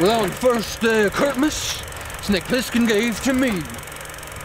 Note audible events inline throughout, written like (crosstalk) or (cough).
Well, on first day of Christmas, Snake Plissken gave to me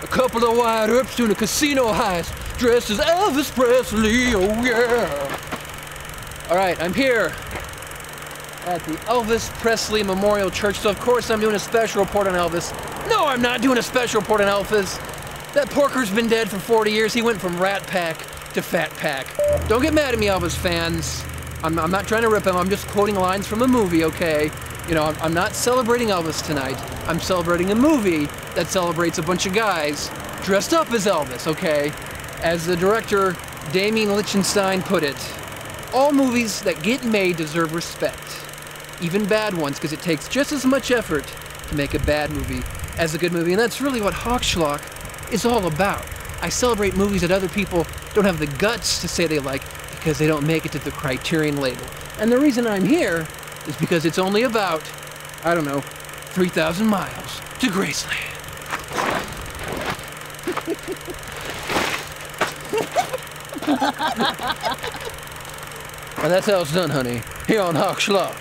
a couple of Wyatt Earps doing a casino heist dressed as Elvis Presley, oh yeah. All right, I'm here at the Elvis Presley Memorial Church, so of course I'm doing a special report on Elvis. No, I'm not doing a special report on Elvis. That porker's been dead for 40 years. He went from Rat Pack to Fat Pack. Don't get mad at me, Elvis fans. I'm, I'm not trying to rip him, I'm just quoting lines from a movie, okay? You know, I'm, not celebrating Elvis tonight. I'm celebrating a movie that celebrates a bunch of guys dressed up as Elvis, okay? As the director Demian Lichtenstein put it, all movies that get made deserve respect. Even bad ones, because it takes just as much effort to make a bad movie as a good movie. And that's really what HawkSchlock is all about. I celebrate movies that other people don't have the guts to say they like because they don't make it to the Criterion label. And the reason I'm here is because it's only about, I don't know, 3,000 miles to Graceland. and that's how it's done, honey, here on HawkSchlock.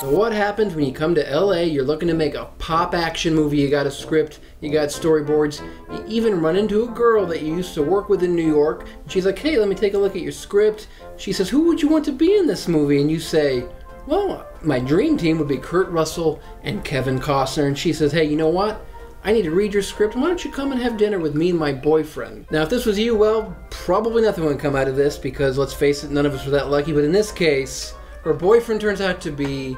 So what happens when you come to LA, you're looking to make a pop action movie, you got a script, you got storyboards, you even run into a girl that you used to work with in New York. She's like, hey, let me take a look at your script. She says, who would you want to be in this movie? And you say, well, my dream team would be Kurt Russell and Kevin Costner. And she says, hey, you know what? I need to read your script. Why don't you come and have dinner with me and my boyfriend? Now, if this was you, well, probably nothing would come out of this because let's face it, none of us were that lucky. But in this case, her boyfriend turns out to be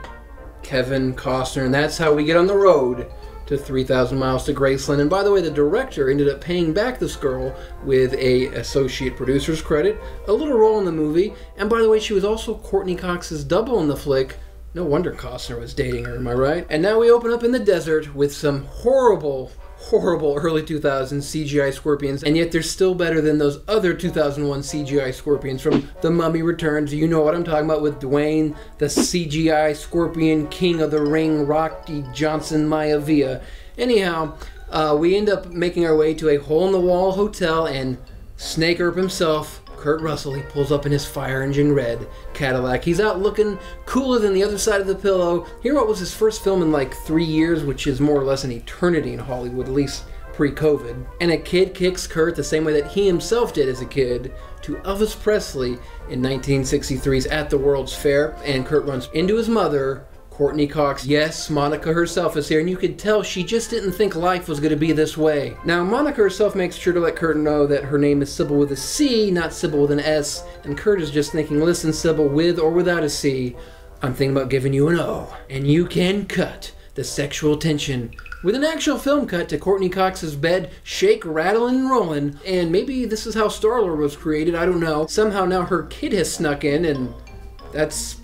Kevin Costner, and that's how we get on the road to 3,000 Miles to Graceland. And by the way, the director ended up paying back this girl with a associate producer's credit, a little role in the movie, and by the way, she was also Courteney Cox's double in the flick. No wonder Costner was dating her, am I right? And now we open up in the desert with some horrible horrible early 2000s CGI scorpions, and yet they're still better than those other 2001 CGI scorpions from The Mummy Returns. You know what I'm talking about with Dwayne, the CGI scorpion king of the ring, Rocky Johnson Maivia. Anyhow, uh, we end up making our way to a hole in the wall hotel, and Snake Earp himself Kurt Russell, he pulls up in his fire engine red Cadillac. He's out looking cooler than the other side of the pillow. Here, what was his first film in like three years, which is more or less an eternity in Hollywood, at least pre COVID. And a kid kicks Kurt the same way that he himself did as a kid to Elvis Presley in 1963's At the World's Fair. And Kurt runs into his mother, Courteney Cox. Yes, Monica herself is here, and you could tell she just didn't think life was going to be this way. Now, Monica herself makes sure to let Kurt know that her name is Sybil with a C, not Sybil with an S, and Kurt is just thinking, listen, Sybil, with or without a C, I'm thinking about giving you an O. And you can cut the sexual tension with an actual film cut to Courteney Cox's bed, shake, rattling, and rolling. And maybe this is how Starlord was created, I don't know. Somehow now her kid has snuck in, and that's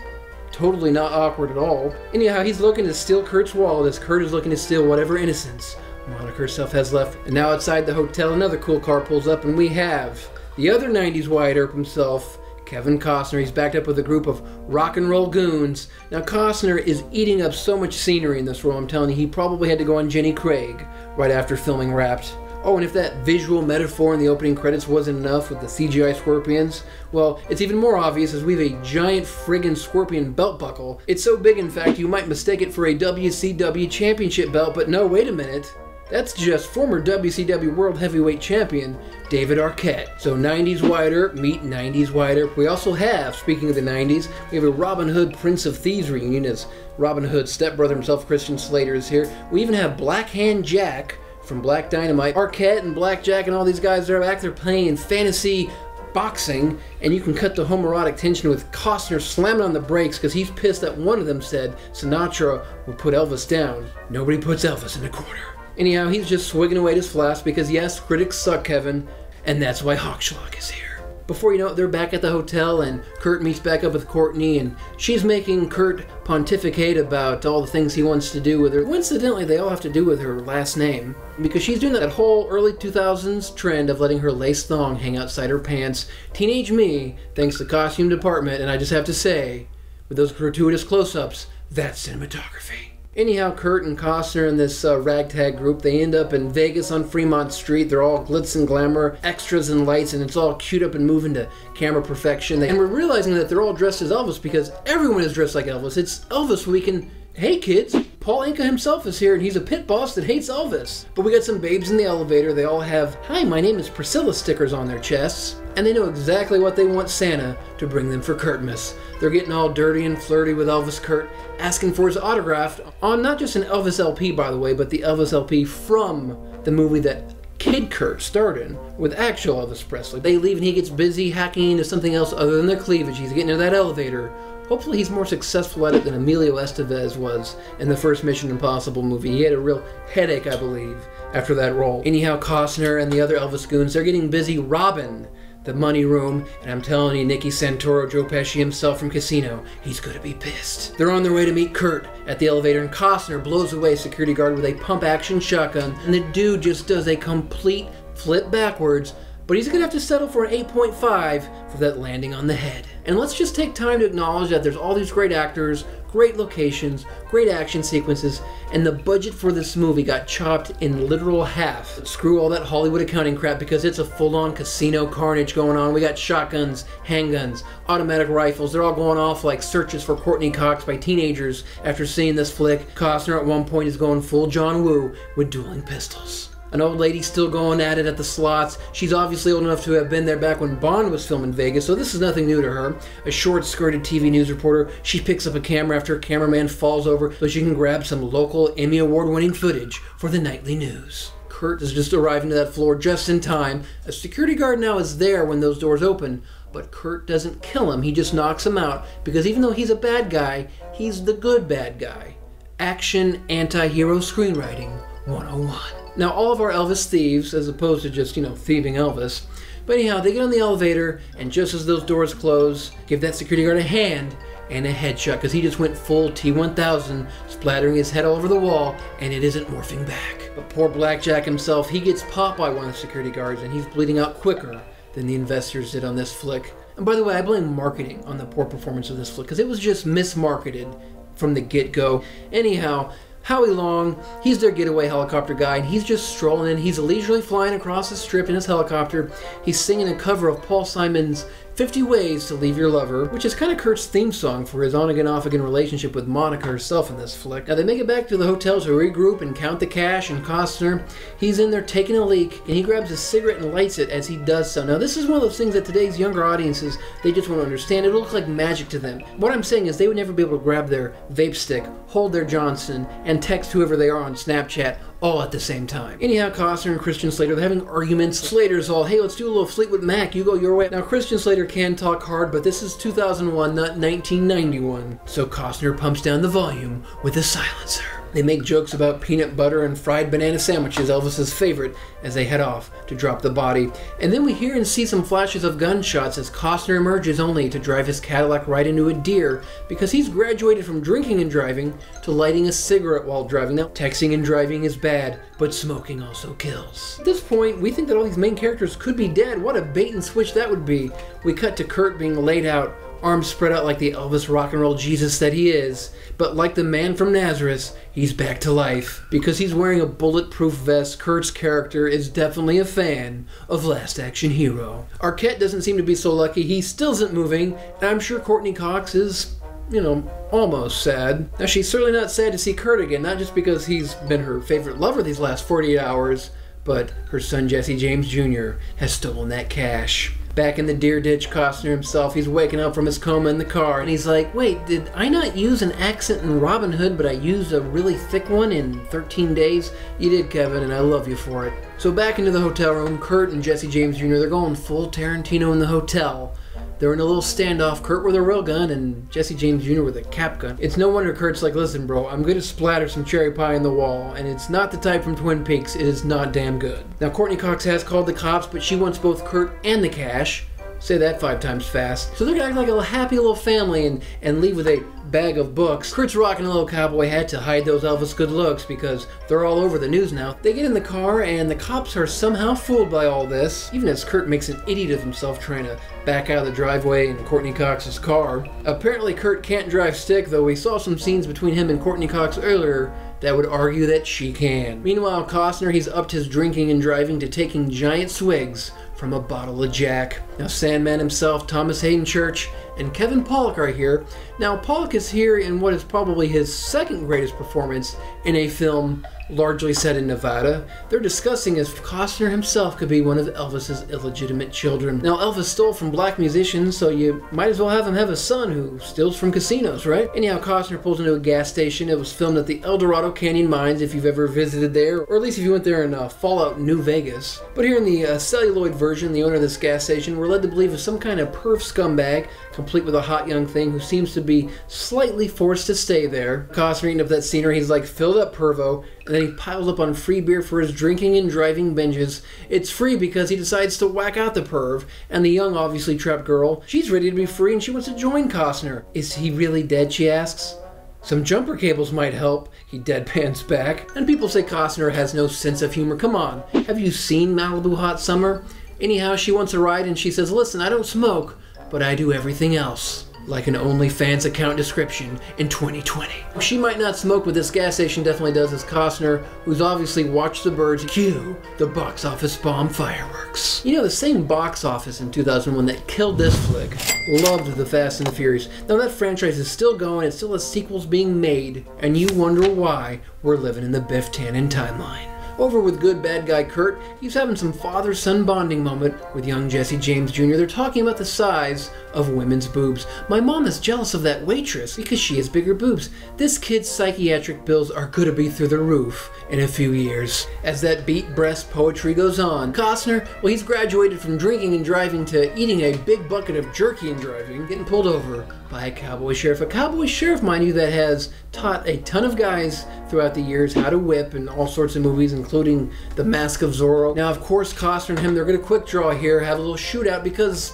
totally not awkward at all. Anyhow, he's looking to steal Kurt's wallet as Kurt is looking to steal whatever innocence Monica herself has left. And now outside the hotel, another cool car pulls up, and we have the other 90s Wyatt Earp himself, Kevin Costner. He's backed up with a group of rock and roll goons. Now, Costner is eating up so much scenery in this role, I'm telling you, he probably had to go on Jenny Craig right after filming Wrapped. Oh, and if that visual metaphor in the opening credits wasn't enough with the CGI scorpions, well, it's even more obvious as we have a giant friggin' scorpion belt buckle. It's so big, in fact, you might mistake it for a WCW championship belt, but no, wait a minute. That's just former WCW World Heavyweight Champion David Arquette. So 90s Wider, meet 90s Wider. We also have, speaking of the 90s, we have a Robin Hood Prince of Thieves reunion as Robin Hood's stepbrother himself, Christian Slater, is here. We even have Black Hand Jack, from Black Dynamite. Arquette and Blackjack and all these guys are back there playing fantasy boxing, and you can cut the homoerotic tension with Costner slamming on the brakes because he's pissed that one of them said Sinatra would put Elvis down. Nobody puts Elvis in a corner. Anyhow, he's just swigging away his flask because yes, critics suck, Kevin, and that's why HawkSchlock is here. Before you know it, they're back at the hotel, and Kurt meets back up with Courteney, and she's making Kurt pontificate about all the things he wants to do with her. Coincidentally, they all have to do with her last name, because she's doing that whole early 2000s trend of letting her lace thong hang outside her pants. Teenage me thanks to the costume department, and I just have to say, with those gratuitous close ups, that's cinematography. Anyhow, Kurt and Costner and this uh, ragtag group, they end up in Vegas on Fremont Street. They're all glitz and glamour, extras and lights, and it's all queued up and moving to camera perfection. And we're realizing that they're all dressed as Elvis because everyone is dressed like Elvis. It's Elvis Week, and hey kids, Paul Anka himself is here, and he's a pit boss that hates Elvis. But we got some babes in the elevator. They all have, Hi, my name is Priscilla stickers on their chests. And they know exactly what they want Santa to bring them for Kurtmas. They're getting all dirty and flirty with Elvis Kurt, asking for his autograph on not just an Elvis LP, by the way, but the Elvis LP from the movie that Kid Kurt starred in with actual Elvis Presley. They leave and he gets busy hacking into something else other than their cleavage. He's getting into that elevator. Hopefully, he's more successful at it than Emilio Estevez was in the first Mission Impossible movie. He had a real headache, I believe, after that role. Anyhow, Costner and the other Elvis goons, they're getting busy robbing the money room, and I'm telling you, Nicky Santoro, Joe Pesci himself from Casino, he's gonna be pissed. They're on their way to meet Kurt at the elevator, and Costner blows away a security guard with a pump action shotgun, and the dude just does a complete flip backwards, but he's gonna have to settle for an 8.5 for that landing on the head. And let's just take time to acknowledge that there's all these great actors, great locations, great action sequences, and the budget for this movie got chopped in literal half. Screw all that Hollywood accounting crap because it's a full-on casino carnage going on. We got shotguns, handguns, automatic rifles. They're all going off like searches for Courteney Cox by teenagers after seeing this flick. Costner at one point is going full John Woo with dueling pistols. An old lady still going at it at the slots. She's obviously old enough to have been there back when Bond was filming Vegas, so this is nothing new to her. A short skirted TV news reporter, she picks up a camera after a cameraman falls over so she can grab some local Emmy Award winning footage for the nightly news. Kurt is just arriving to that floor just in time. A security guard now is there when those doors open, but Kurt doesn't kill him, he just knocks him out because even though he's a bad guy, he's the good bad guy. Action anti hero screenwriting 101. Now, all of our Elvis thieves, as opposed to just, you know, thieving Elvis, but anyhow, they get on the elevator, and just as those doors close, give that security guard a hand and a headshot because he just went full T1000, splattering his head all over the wall, and it isn't morphing back. But poor Blackjack himself, he gets popped by one of the security guards, and he's bleeding out quicker than the investors did on this flick. And by the way, I blame marketing on the poor performance of this flick because it was just mismarketed from the get go. Anyhow, Howie Long, he's their getaway helicopter guy, and he's just strolling in. He's leisurely flying across the strip in his helicopter. He's singing a cover of Paul Simon's 50 Ways to Leave Your Lover, which is kind of Kurt's theme song for his on again off again relationship with Monica herself in this flick. Now they make it back to the hotel to regroup and count the cash, and Costner, he's in there taking a leak, and he grabs a cigarette and lights it as he does so. Now this is one of those things that today's younger audiences, they just want to understand. It looks like magic to them. What I'm saying is they would never be able to grab their vape stick, hold their Johnson, and text whoever they are on Snapchat all at the same time. Anyhow, Costner and Christian Slater, they're having arguments. Slater's all, hey, let's do a little Fleetwood Mac, you go your way. Now, Christian Slater can talk hard, but this is 2001, not 1991. So Costner pumps down the volume with a silencer. They make jokes about peanut butter and fried banana sandwiches, Elvis's favorite, as they head off to drop the body. And then we hear and see some flashes of gunshots as Costner emerges only to drive his Cadillac right into a deer because he's graduated from drinking and driving to lighting a cigarette while driving. Now, texting and driving is bad, but smoking also kills. At this point, we think that all these main characters could be dead. What a bait and switch that would be. We cut to Kurt being laid out arms spread out like the Elvis rock and roll Jesus that he is. But like the man from Nazareth, he's back to life. Because he's wearing a bulletproof vest, Kurt's character is definitely a fan of Last Action Hero. Arquette doesn't seem to be so lucky, he still isn't moving, and I'm sure Courteney Cox is you know, almost sad. Now, she's certainly not sad to see Kurt again, not just because he's been her favorite lover these last 48 hours, but her son Jesse James Jr. has stolen that cash. Back in the deer ditch, Costner himself, he's waking up from his coma in the car, and he's like, wait, did I not use an accent in Robin Hood, but I used a really thick one in 13 days? You did, Kevin, and I love you for it. So back into the hotel room, Kurt and Jesse James Jr., they're going full Tarantino in the hotel. They're in a little standoff, Kurt with a real gun and Jesse James Jr. with a cap gun. It's no wonder Kurt's like, listen, bro, I'm gonna splatter some cherry pie in the wall, and it's not the type from Twin Peaks, it is not damn good. Now, Courteney Cox has called the cops, but she wants both Kurt and the cash. Say that five times fast. So they're gonna act like a happy little family and, and leave with a bag of books. Kurt's rocking a little cowboy hat to hide those Elvis good looks because they're all over the news now. They get in the car and the cops are somehow fooled by all this, even as Kurt makes an idiot of himself trying to back out of the driveway in Courteney Cox's car. Apparently Kurt can't drive stick, though we saw some scenes between him and Courteney Cox earlier that would argue that she can. Meanwhile, Costner, he's upped his drinking and driving to taking giant swigs from a bottle of Jack. Now, Sandman himself, Thomas Haden Church, and Kevin Pollak are here. Now, Pollak is here in what is probably his second greatest performance in a film largely set in Nevada. They're discussing if Costner himself could be one of Elvis's illegitimate children. Now, Elvis stole from black musicians, so you might as well have him have a son who steals from casinos, right? Anyhow, Costner pulls into a gas station. It was filmed at the El Dorado Canyon Mines, if you've ever visited there, or at least if you went there in uh, Fallout New Vegas. But here in the uh, celluloid version, the owner of this gas station, we're led to believe is some kind of perf scumbag, complete with a hot young thing who seems to be slightly forced to stay there. Costner eating up that scenery, he's like filled up pervo, and then he piles up on free beer for his drinking and driving binges. It's free because he decides to whack out the perv, and the young, obviously trapped girl, she's ready to be free and she wants to join Costner. Is he really dead, she asks. Some jumper cables might help, he deadpans back. And people say Costner has no sense of humor. Come on, have you seen Malibu Hot Summer? Anyhow, she wants a ride and she says, Listen, I don't smoke, but I do everything else like an OnlyFans account description in 2020. She might not smoke, but this gas station definitely does, as Costner, who's obviously watched the birds cue the box office bomb fireworks. You know, the same box office in 2001 that killed this flick loved The Fast and the Furious. Now that franchise is still going, it still has sequels being made, and you wonder why we're living in the Biff Tannen timeline. Over with good bad guy Kurt, he's having some father son bonding moment with young Jesse James Jr. They're talking about the size of women's boobs. My mom is jealous of that waitress because she has bigger boobs. This kid's psychiatric bills are gonna be through the roof in a few years. As that beat breast poetry goes on, Costner, well, he's graduated from drinking and driving to eating a big bucket of jerky and driving, getting pulled over by a cowboy sheriff. A cowboy sheriff, mind you, that has taught a ton of guys throughout the years how to whip in all sorts of movies, including The Mask of Zorro. Now, of course, Costner and him, they're going to quick draw here, have a little shootout because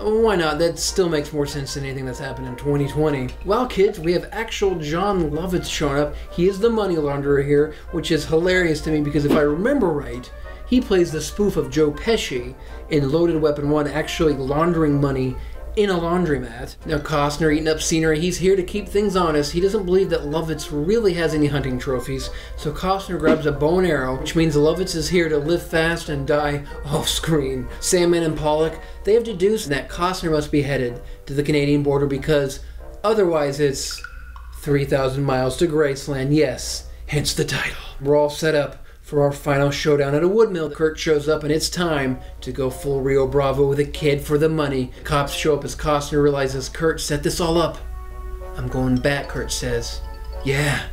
why not? That still makes more sense than anything that's happened in 2020. Well, kids, we have actual Jon Lovitz showing up. He is the money launderer here, which is hilarious to me because if I remember right, he plays the spoof of Joe Pesci in Loaded Weapon 1, actually laundering money in a laundromat. Now, Costner eating up scenery, he's here to keep things honest. He doesn't believe that Lovitz really has any hunting trophies, so Costner grabs a bow and arrow, which means Lovitz is here to live fast and die (laughs) off screen. Sandman and Pollak, they have deduced that Costner must be headed to the Canadian border because otherwise it's 3,000 miles to Graceland. Yes, hence the title. We're all set up for our final showdown at a woodmill. Kurt shows up and it's time to go full Rio Bravo with a kid for the money. Cops show up as Costner realizes Kurt set this all up. I'm going back, Kurt says. Yeah,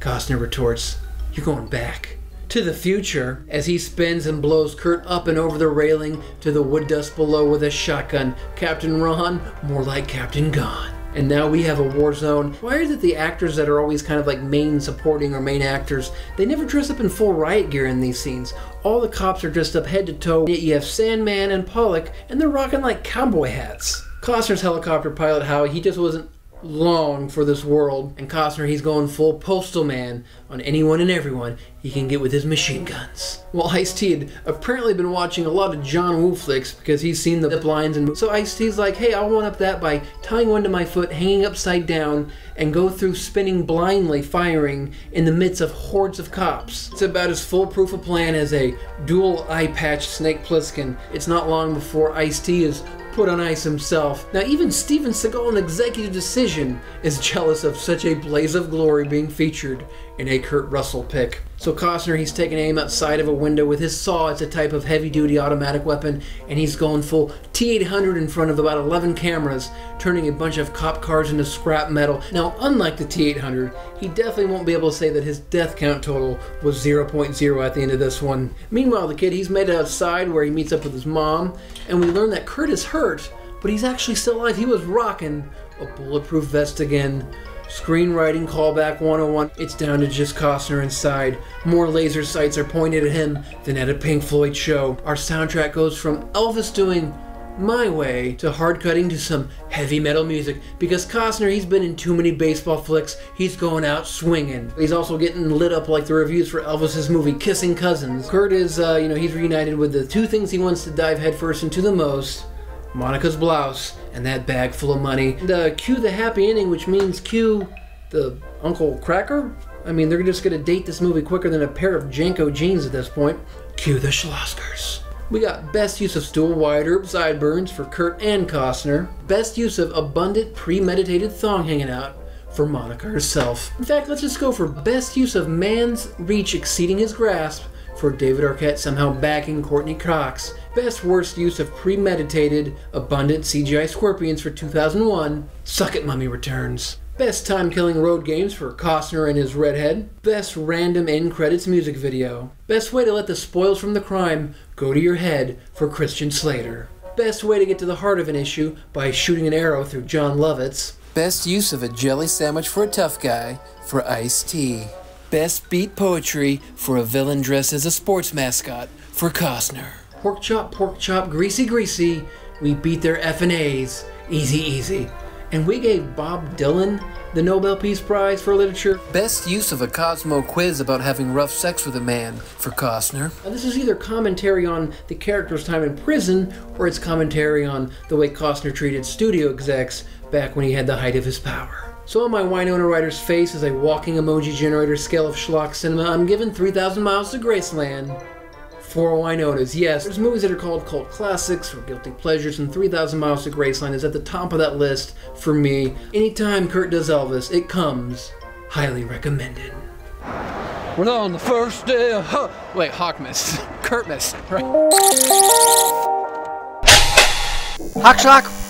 Costner retorts. You're going back. To the future, as he spins and blows Kurt up and over the railing to the wood dust below with a shotgun. Captain Ron, more like Captain Gone and now we have a war zone. Why is it the actors that are always kind of like main supporting or main actors, they never dress up in full riot gear in these scenes? All the cops are dressed up head to toe, yet you have Sandman and Pollak, and they're rocking like cowboy hats. Costner's helicopter pilot Howie, he just wasn't long for this world. And Costner, he's going full postal man on anyone and everyone he can get with his machine guns. Well, Ice-T had apparently been watching a lot of John Woo flicks because he's seen the zip lines and so Ice-T's like, hey, I'll one up that by tying one to my foot, hanging upside down, and go through spinning blindly, firing in the midst of hordes of cops. It's about as foolproof a plan as a dual eye patch Snake Plissken. It's not long before Ice-T is put on ice himself. Now, even Steven Seagal in Executive Decision is jealous of such a blaze of glory being featured in a Kurt Russell pick. So Costner, he's taking aim outside of a window with his saw. It's a type of heavy-duty automatic weapon, and he's going full T-800 in front of about 11 cameras, turning a bunch of cop cars into scrap metal. Now, unlike the T-800, he definitely won't be able to say that his death count total was 0.0 at the end of this one. Meanwhile, the kid, he's made it outside where he meets up with his mom, and we learn that Kurt is hurt, but he's actually still alive. He was rocking a bulletproof vest again. Screenwriting callback 101. It's down to just Costner inside. More laser sights are pointed at him than at a Pink Floyd show. Our soundtrack goes from Elvis doing my way to hard cutting to some heavy metal music because Costner, he's been in too many baseball flicks. He's going out swinging. He's also getting lit up like the reviews for Elvis's movie Kissing Cousins. Kurt is, uh, you know, he's reunited with the two things he wants to dive headfirst into the most. Monica's blouse and that bag full of money. Uh, cue the happy ending, which means cue the Uncle Kracker. I mean, they're just gonna date this movie quicker than a pair of JNCO jeans at this point. Cue the Schloskers. We got best use of stool Wyatt Earp sideburns for Kurt and Costner. Best use of abundant premeditated thong hanging out for Monica herself. In fact, let's just go for best use of man's reach exceeding his grasp for David Arquette somehow backing Courteney Cox. Best worst use of premeditated, abundant CGI scorpions for 2001. Suck it, Mummy Returns. Best time killing road games for Costner and his redhead. Best random end credits music video. Best way to let the spoils from the crime go to your head for Christian Slater. Best way to get to the heart of an issue by shooting an arrow through Jon Lovitz. Best use of a jelly sandwich for a tough guy for Ice T. Best beat poetry for a villain dressed as a sports mascot for Costner. Pork chop, pork chop, greasy, greasy. We beat their F and A's. Easy, easy and we gave Bob Dylan the Nobel Peace Prize for Literature. Best use of a Cosmo quiz about having rough sex with a man for Costner. Now, this is either commentary on the character's time in prison, or it's commentary on the way Costner treated studio execs back when he had the height of his power. So on my Winona Ryder's face is a walking emoji generator scale of schlock cinema. I'm giving 3,000 miles to Graceland for all I know, it is Yes, there's movies that are called cult classics or guilty pleasures, and 3,000 Miles to Graceland is at the top of that list for me. Anytime Kurt does Elvis, it comes highly recommended. We're on the first day of huh. Wait, Hawkmas. (laughs) Kurtmas, right? Hawk